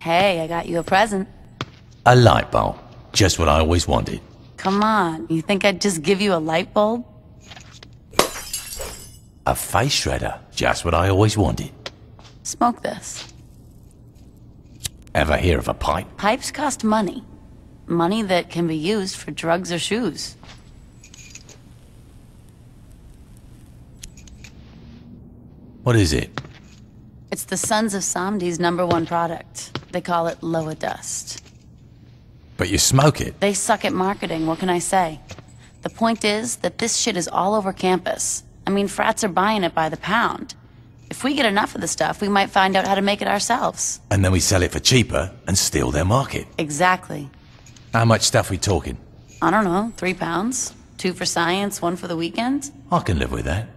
Hey, I got you a present. A light bulb. Just what I always wanted. Come on, you think I'd just give you a light bulb? A face shredder. Just what I always wanted. Smoke this. Ever hear of a pipe? Pipes cost money. Money that can be used for drugs or shoes. What is it? It's the Sons of Samedi's number one product. They call it Loa Dust. But you smoke it. They suck at marketing, what can I say? The point is that this shit is all over campus. I mean, frats are buying it by the pound. If we get enough of the stuff, we might find out how to make it ourselves. And then we sell it for cheaper and steal their market. Exactly. How much stuff we talking? I don't know, three pounds? Two for science, one for the weekend? I can live with that.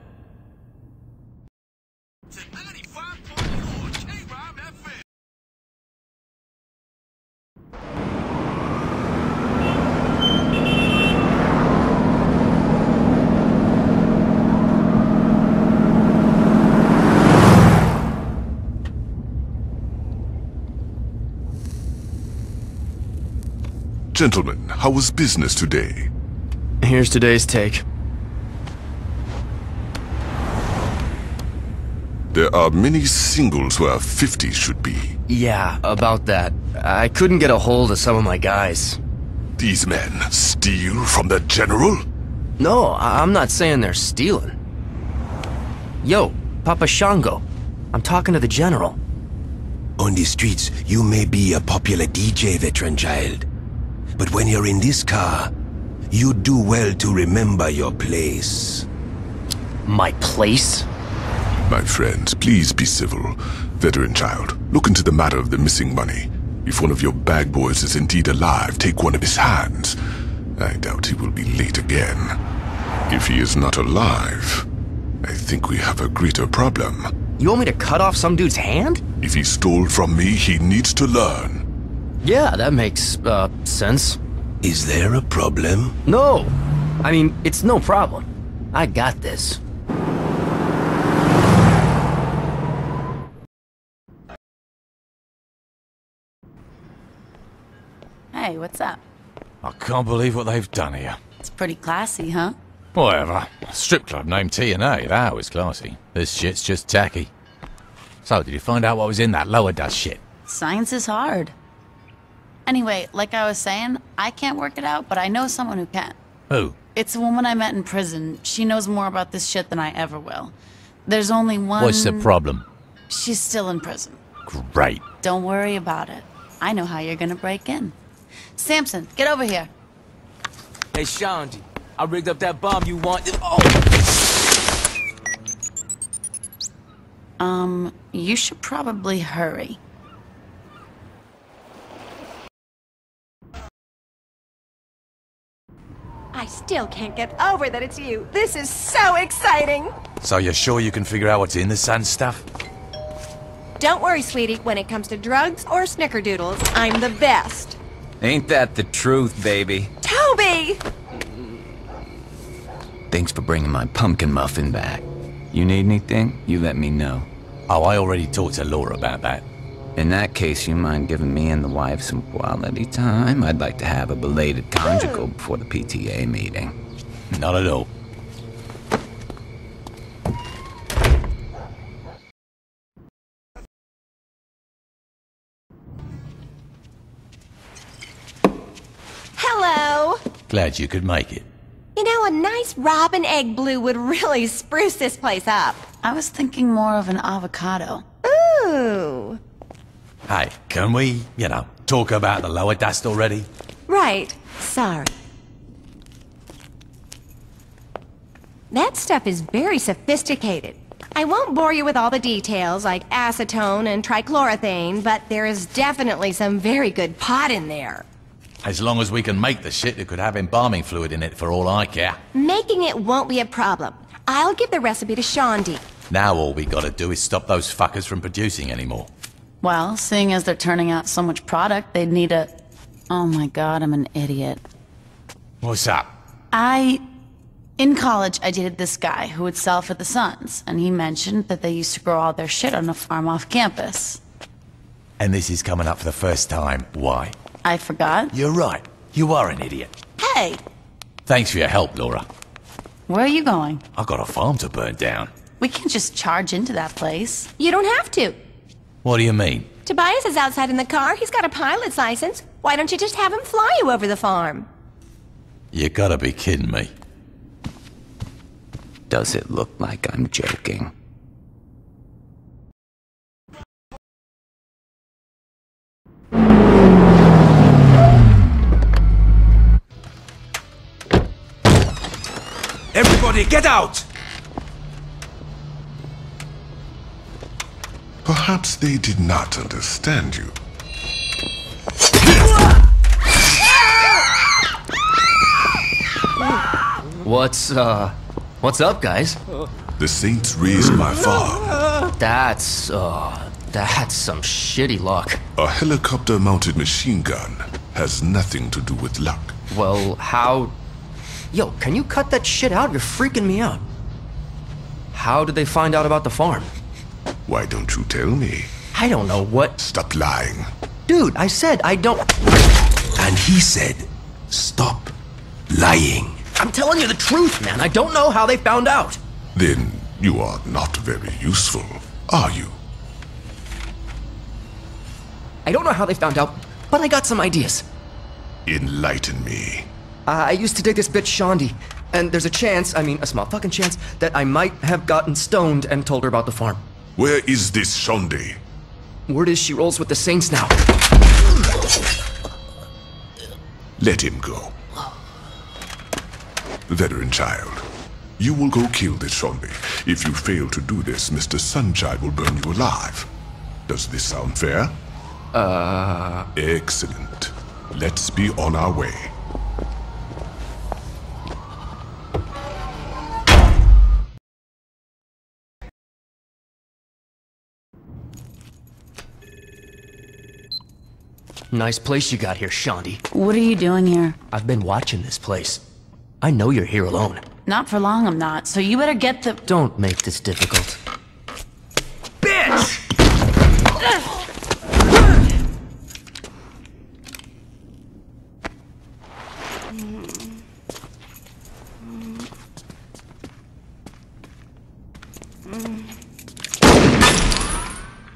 Gentlemen, how was business today? Here's today's take. There are many singles where 50 should be. Yeah, about that. I couldn't get a hold of some of my guys. These men steal from the General? No, I I'm not saying they're stealing. Yo, Papa Shango. I'm talking to the General. On the streets, you may be a popular DJ, veteran child. But when you're in this car, you do well to remember your place. My place? My friends, please be civil. Veteran child, look into the matter of the missing money. If one of your bag boys is indeed alive, take one of his hands. I doubt he will be late again. If he is not alive, I think we have a greater problem. You want me to cut off some dude's hand? If he stole from me, he needs to learn. Yeah, that makes, uh, sense. Is there a problem? No! I mean, it's no problem. I got this. Hey, what's up? I can't believe what they've done here. It's pretty classy, huh? Whatever. A strip club named TNA, that was classy. This shit's just tacky. So, did you find out what was in that Loa Dust shit? Science is hard. Anyway, like I was saying, I can't work it out, but I know someone who can. Who? It's a woman I met in prison. She knows more about this shit than I ever will. There's only one... What's the problem? She's still in prison. Great. Don't worry about it. I know how you're gonna break in. Samson, get over here. Hey, Shaundi, I rigged up that bomb you want. Oh! Um, you should probably hurry. I still can't get over that it's you. This is so exciting. So you're sure you can figure out what's in the sand stuff? Don't worry, sweetie. When it comes to drugs or snickerdoodles, I'm the best. Ain't that the truth, baby? Toby! Thanks for bringing my pumpkin muffin back. You need anything, you let me know. Oh, I already talked to Laura about that. In that case, you mind giving me and the wife some quality time? I'd like to have a belated conjugal hmm. before the PTA meeting. Not at all. Hello! Glad you could make it. You know, a nice robin egg blue would really spruce this place up. I was thinking more of an avocado. Ooh. Hey, can we, you know, talk about the Loa Dust already? Right. Sorry. That stuff is very sophisticated. I won't bore you with all the details like acetone and trichloroethane, but there is definitely some very good pot in there. As long as we can make the shit that could have embalming fluid in it for all I care. Making it won't be a problem. I'll give the recipe to Shaundi. Now all we gotta do is stop those fuckers from producing anymore. Well, seeing as they're turning out so much product, they'd need a... Oh my god, I'm an idiot. What's up? I... In college, I dated this guy who would sell for the Sons, and he mentioned that they used to grow all their shit on a farm off campus. And this is coming up for the first time. Why? I forgot. You're right. You are an idiot. Hey, Thanks for your help, Laura. where are you going? I've got a farm to burn down. We can't just charge into that place. You don't have to. What do you mean? Tobias is outside in the car. He's got a pilot's license. Why don't you just have him fly you over the farm? You gotta be kidding me. Does it look like I'm joking? Everybody, get out! Perhaps they did not understand you. What's, uh, what's up, guys? The Saints razed my farm. That's, uh, that's some shitty luck. A helicopter-mounted machine gun has nothing to do with luck. Well, how... Yo, can you cut that shit out? You're freaking me out. How did they find out about the farm? Why don't you tell me? I don't know what... Stop lying. Dude, I said I don't... And he said, stop lying. I'm telling you the truth, man. I don't know how they found out. Then you are not very useful, are you? I don't know how they found out, but I got some ideas. Enlighten me. Uh, I used to date this bitch Shaundi, and there's a chance, I mean a small fucking chance, that I might have gotten stoned and told her about the farm. Where is this Shaundi? Word is she rolls with the Saints now. Let him go. Veteran child, you will go kill this Shaundi. If you fail to do this, Mr. Sunshine will burn you alive. Does this sound fair? Uh... Excellent. Let's be on our way. Nice place you got here, Shaundi. What are you doing here? I've been watching this place. I know you're here alone. Not for long, I'm not. So you better get the. Don't make this difficult. Bitch!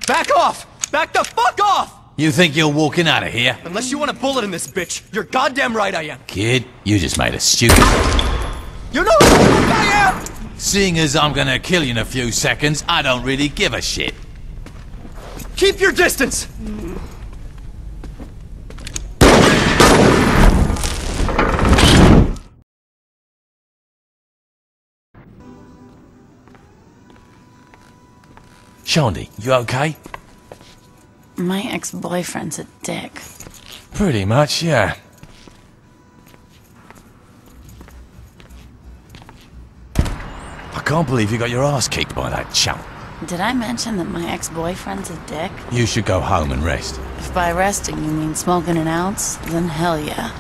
Back off! Back the off! You think you're walking out of here? Unless you want a bullet in this bitch, you're goddamn right I am. Kid, you just made a stupid. You know who I am! Seeing as I'm gonna kill you in a few seconds, I don't really give a shit. Keep your distance! Shaundi, you okay? My ex boyfriend's a dick. Pretty much, yeah. I can't believe you got your ass kicked by that chump. Did I mention that my ex boyfriend's a dick? You should go home and rest. If by resting you mean smoking an ounce, then hell yeah.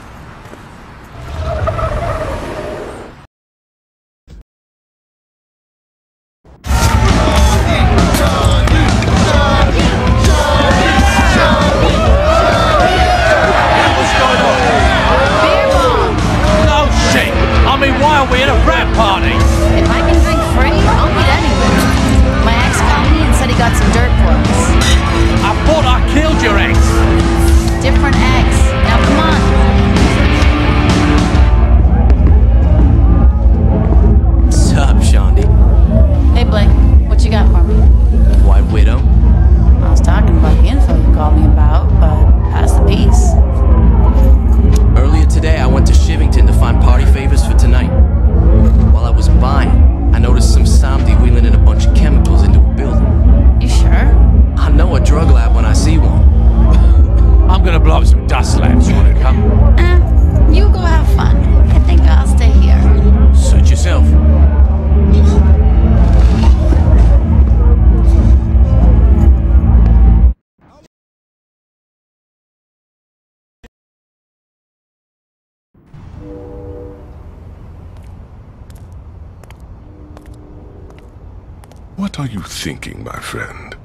What are you thinking, my friend?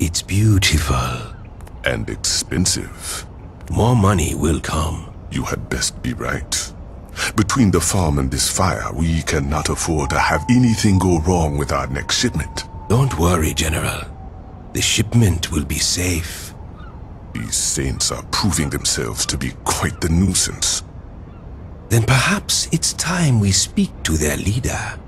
It's beautiful. And expensive. More money will come. You had best be right. Between the farm and this fire, we cannot afford to have anything go wrong with our next shipment. Don't worry, General. The shipment will be safe. These saints are proving themselves to be quite the nuisance. Then perhaps it's time we speak to their leader.